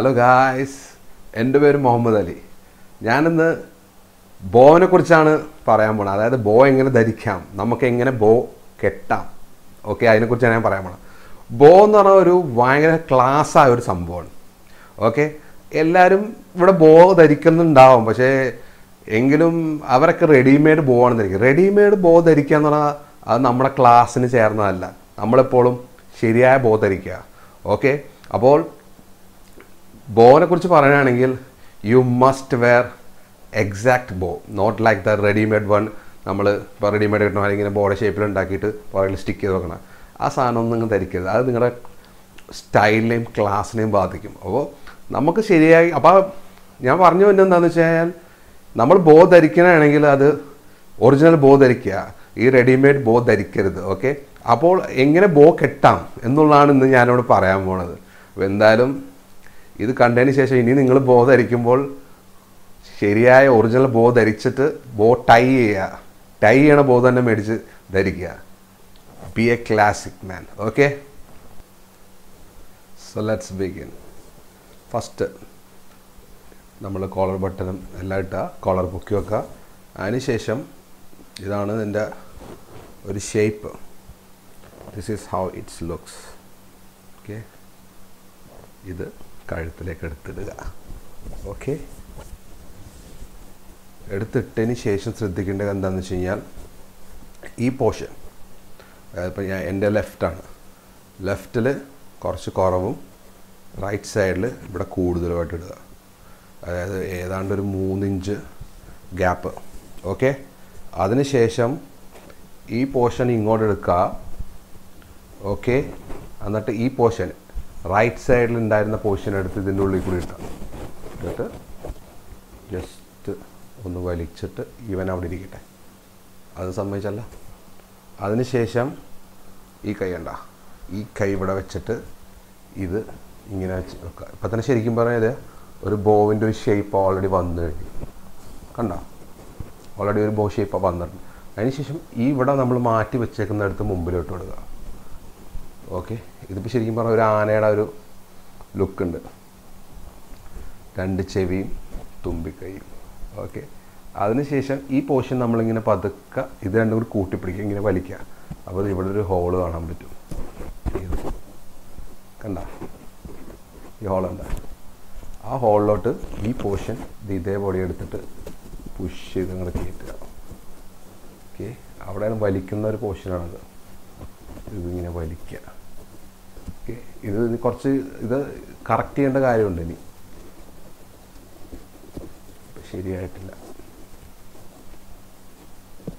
Hello guys എന്റെ പേര് മുഹമ്മദ് അലി. ഞാനിന്ന് ബോവിനെ കുറിച്ചാണ് പറയാൻ പോണത്. അതായത് ബോ എങ്ങനെ ധരിക്കാം നമുക്ക് എങ്ങനെ ബോ കെട്ടാം. ഓക്കെ അതിനെക്കുറിച്ചാണ് ഞാൻ പറയാൻ പോണത്. ബോ എന്ന് പറഞ്ഞ ഒരു ഭയങ്കര ക്ലാസ്സായ ഒരു സംഭവമാണ്. ഓക്കെ എല്ലാവരും ഇവിടെ ബോ ധരിക്കുന്നുണ്ടാവും. പക്ഷേ എങ്കിലും അവരൊക്കെ റെഡിമെയ്ഡ് ബോ ആണ് ധരിക്കുക റെഡിമെയ്ഡ് ബോ ധരിക്കുക എന്ന് പറഞ്ഞാൽ അത് നമ്മുടെ ക്ലാസ്സിന് ചേർന്നതല്ല. നമ്മളെപ്പോഴും ശരിയായ ബോ ധരിക്കുക. ഓക്കെ അപ്പോൾ ബോനെ കുറിച്ച് പറയുകയാണെങ്കിൽ you must wear exact bow not like the readymade one നമ്മൾ ഇപ്പോൾ റെഡിമെയ്ഡ് കിട്ടണം അല്ലെങ്കിൽ ബോഡി ഷേപ്പിൽ ഉണ്ടാക്കിയിട്ട് പുറകിൽ സ്റ്റിക്ക് ചെയ്ത് വെക്കണം. ആ സാധനം ഒന്നും നിങ്ങൾ ധരിക്കരുത്. അത് നിങ്ങളുടെ സ്റ്റൈലിനെയും ക്ലാസ്സിനെയും ബാധിക്കും. അപ്പോൾ നമുക്ക് ശരിയായി അപ്പോൾ ഞാൻ പറഞ്ഞു വരുന്നത് എന്താണെന്ന് വെച്ച് കഴിഞ്ഞാൽ നമ്മൾ ബോ ധരിക്കണമെങ്കിൽ അത് ഒറിജിനൽ ബോ ധരിക്കുക. ഈ റെഡിമെയ്ഡ് ബോ ധരിക്കരുത് ഓക്കെ അപ്പോൾ എങ്ങനെ ബോ കെട്ടാം എന്നുള്ളതാണ് ഇന്ന് ഞാനിവിടെ പറയാൻ പോണത്. അപ്പോൾ എന്തായാലും ഇത് കണ്ടതിന് ശേഷം ഇനി നിങ്ങൾ ബോ ധരിക്കുമ്പോൾ ശരിയായ ഒറിജിനൽ ബോ ധരിച്ചിട്ട് ബോ ടൈ ചെയ്യുക. ടൈ ചെയ്യണ ബോ തന്നെ മേടിച്ച് ധരിക്കുക. Be a classic man okay so let's begin first നമ്മൾ കോളർ ബട്ടണും എല്ലാം ഇട്ടുക കോളർ പൊക്കി വെക്കുക അതിനുശേഷം ഇതാണ് ഇതിന്റെ ഒരു shape this is how it's looks okay ഇത് കഴുത്തിലേക്ക് എടുത്തിടുക. ഓക്കെ എടുത്തിട്ടതിന് ശേഷം ശ്രദ്ധിക്കേണ്ടത് എന്താണെന്ന് വെച്ച് കഴിഞ്ഞാൽ ഈ പോർഷൻ ഇപ്പോൾ ഞാൻ എന്റെ ലെഫ്റ്റാണ് ലെഫ്റ്റിൽ കുറച്ച് കുറവും റൈറ്റ് സൈഡിൽ ഇവിടെ കൂടുതലുമായിട്ട് ഇടുക. അതായത് ഏതാണ്ട് ഒരു മൂന്നിഞ്ച് ഗ്യാപ്പ് ഓക്കെ അതിനുശേഷം ഈ പോർഷൻ ഇങ്ങോട്ട് എടുക്കുക. ഓക്കെ എന്നിട്ട് ഈ പോർഷൻ റൈറ്റ് സൈഡിൽ ഉണ്ടായിരുന്ന പോർഷൻ എടുത്ത് ഇതിന്റെ ഉള്ളിൽ കൂടി ഇട്ടാണ് എന്നിട്ട് ജസ്റ്റ് ഒന്ന് വലിച്ചിട്ട് ഇവൻ അവിടെ ഇരിക്കട്ടെ. അത് സംഭവിച്ചല്ല അതിനുശേഷം ഈ കൈ ഉണ്ട ഈ കൈ ഇവിടെ വെച്ചിട്ട് ഇത് ഇങ്ങനെ വെച്ച് വെക്കുക ഇപ്പം തന്നെ ശരിക്കും പറഞ്ഞാൽ ഒരു ബോവിന്റെ ഒരു ഷേപ്പ് ഓൾറെഡി വന്നു കഴിഞ്ഞു കണ്ട? ഓൾറെഡി ഒരു ബോ ഷേപ്പ് വന്നിട്ടുണ്ട്. അതിനുശേഷം ഈ ഇവിടെ നമ്മൾ മാറ്റി വെച്ചേക്കുന്നിടത്ത് മുമ്പിലോട്ട് വിടുക. ഓക്കെ ഇതിപ്പോൾ ശരിക്കും പറഞ്ഞാൽ ഒരു ആനയുടെ ഒരു ലുക്കുണ്ട് രണ്ട് ചെവിയും തുമ്പിക്കൈയും. ഓക്കെ അതിനുശേഷം ഈ പോർഷൻ നമ്മളിങ്ങനെ പതുക്കെ ഇത് രണ്ടും കൂടി കൂട്ടിപ്പിടിക്കുക ഇങ്ങനെ വലിക്കുക. അപ്പോൾ ഇവിടെ ഒരു ഹോൾ കാണാൻ പറ്റും. കണ്ട? ഈ ഹോളുണ്ട് ആ ഹോളിലോട്ട് ഈ പോർഷൻ ഇത് ബോഡി എടുത്തിട്ട് പുഷ് ചെയ്ത് നിങ്ങൾ കയറ്റുക. ഓക്കെ അവിടെയാണ് വലിക്കുന്ന ഒരു പോർഷനാണത് ഇതിങ്ങനെ വലിക്കുക. ഇത് കുറച്ച് ഇത് കറക്റ്റ് ചെയ്യേണ്ട കാര്യമുണ്ട് ഇനി. ശരിയായിട്ടില്ല.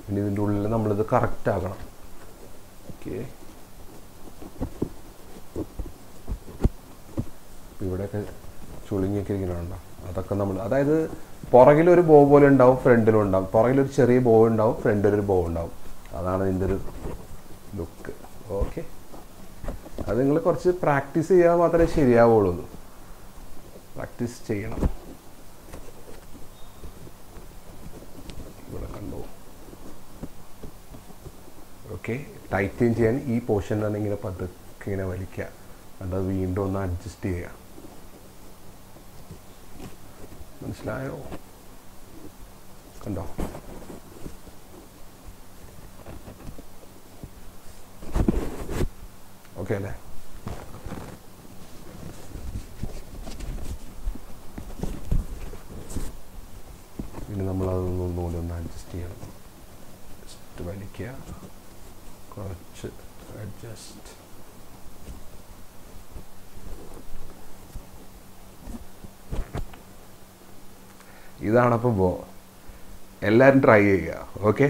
ഇനി ഇതിന്റെ ഉള്ളിൽ നമ്മളിത് കറക്റ്റ് ആക്കണം. ഓക്കെ. ഇവിടെയൊക്കെ ചുളിങ്ങിയൊക്കെ ഇരിക്കണുണ്ടോ അതൊക്കെ നമ്മൾ അതായത് പുറകിലൊരു ബോ പോലെ ഉണ്ടാവും ഫ്രണ്ടിലും ഉണ്ടാവും. പുറകിലൊരു ചെറിയ ബോ ഉണ്ടാവും ഫ്രണ്ടിലൊരു ബോ ഉണ്ടാവും. അതാണ് ഇതിന്റെ ഒരു ലുക്ക് ഓക്കെ. അത് നിങ്ങൾ കുറച്ച് പ്രാക്ടീസ് ചെയ്യാൻ മാത്രമേ ശരിയാവുള്ളൂ. പ്രാക്ടീസ് ചെയ്യണം. ഇവിടെ കണ്ടോ? ഓക്കെ ടൈറ്റൻ ചെയ്യാൻ ഈ പോർഷനാണ് ഇങ്ങനെ പതുക്കെ ഇങ്ങനെ വലിക്കുക. കണ്ടത് വീണ്ടും ഒന്ന് അഡ്ജസ്റ്റ് ചെയ്യുക. മനസ്സിലായോ? കണ്ടോ? ഓക്കെ അല്ലേ? പിന്നെ നമ്മൾ അതൊന്നുകൂടി ഒന്ന് അഡ്ജസ്റ്റ് ചെയ്യണം. ജസ്റ്റ് വലിക്കുക. കുറച്ച് അഡ്ജസ്റ്റ് ഇതാണപ്പോൾ എല്ലാവരും ട്രൈ ചെയ്യുക. ഓക്കെ